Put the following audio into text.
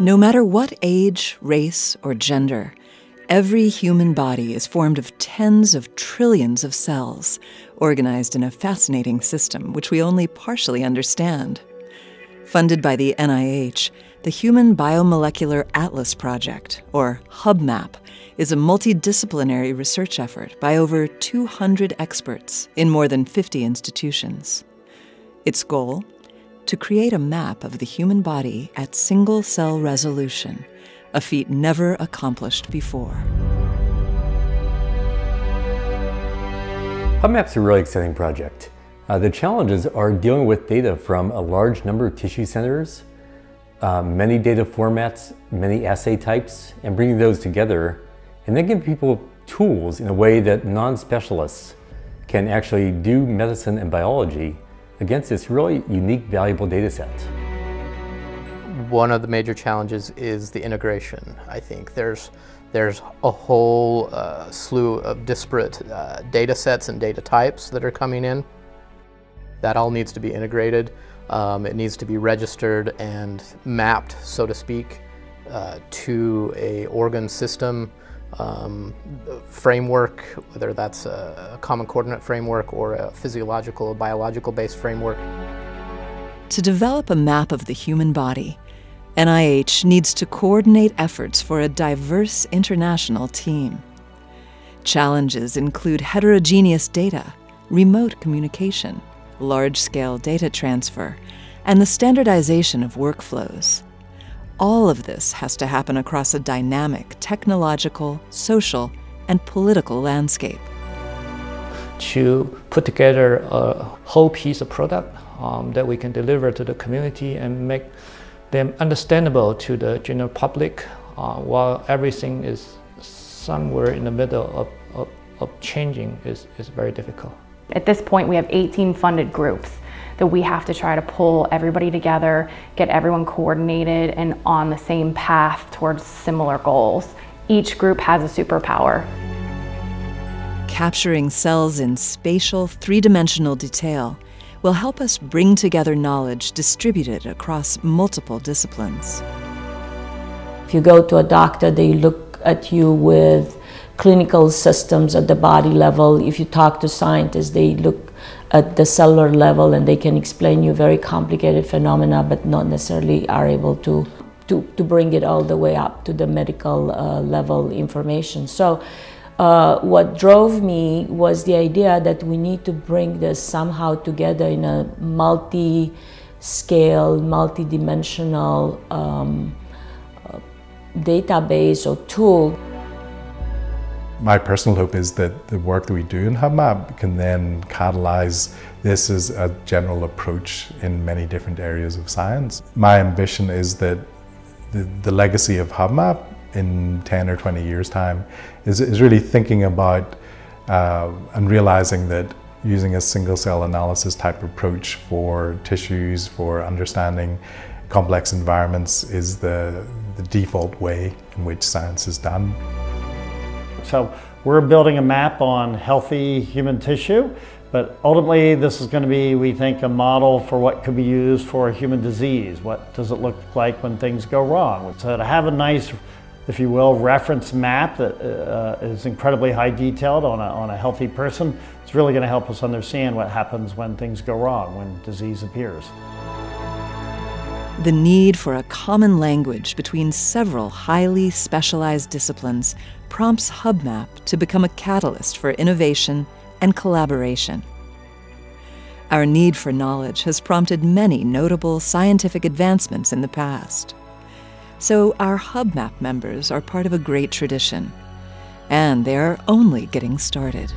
No matter what age, race, or gender, every human body is formed of tens of trillions of cells, organized in a fascinating system which we only partially understand. Funded by the NIH, the Human Biomolecular Atlas Project, or HuBMAP, is a multidisciplinary research effort by over 200 experts in more than 50 institutions. Its goal? To create a map of the human body at single cell resolution, a feat never accomplished before. HuBMAP's a really exciting project. Uh, the challenges are dealing with data from a large number of tissue centers, uh, many data formats, many assay types, and bringing those together, and then giving people tools in a way that non-specialists can actually do medicine and biology against this really unique, valuable data set. One of the major challenges is the integration. I think there's there's a whole uh, slew of disparate uh, data sets and data types that are coming in. That all needs to be integrated. Um, it needs to be registered and mapped, so to speak, uh, to a organ system um, framework, whether that's a common coordinate framework or a physiological or biological based framework. To develop a map of the human body, NIH needs to coordinate efforts for a diverse international team. Challenges include heterogeneous data, remote communication, large scale data transfer, and the standardization of workflows. All of this has to happen across a dynamic technological, social, and political landscape. To put together a whole piece of product um, that we can deliver to the community and make them understandable to the general public uh, while everything is somewhere in the middle of, of, of changing is, is very difficult. At this point, we have 18 funded groups that we have to try to pull everybody together, get everyone coordinated and on the same path towards similar goals. Each group has a superpower. Capturing cells in spatial, three dimensional detail will help us bring together knowledge distributed across multiple disciplines. If you go to a doctor, they look at you with clinical systems at the body level. If you talk to scientists, they look at the cellular level and they can explain you very complicated phenomena but not necessarily are able to to, to bring it all the way up to the medical uh, level information. So uh, what drove me was the idea that we need to bring this somehow together in a multi-scale, multi-dimensional um, uh, database or tool my personal hope is that the work that we do in HuBMAP can then catalyze this as a general approach in many different areas of science. My ambition is that the, the legacy of HuBMAP in 10 or 20 years time is, is really thinking about uh, and realizing that using a single cell analysis type approach for tissues, for understanding complex environments is the, the default way in which science is done. So we're building a map on healthy human tissue, but ultimately this is going to be, we think, a model for what could be used for a human disease. What does it look like when things go wrong? So to have a nice, if you will, reference map that uh, is incredibly high detailed on a, on a healthy person, it's really going to help us understand what happens when things go wrong, when disease appears. The need for a common language between several highly specialized disciplines prompts HuBMAP to become a catalyst for innovation and collaboration. Our need for knowledge has prompted many notable scientific advancements in the past. So, our HuBMAP members are part of a great tradition, and they are only getting started.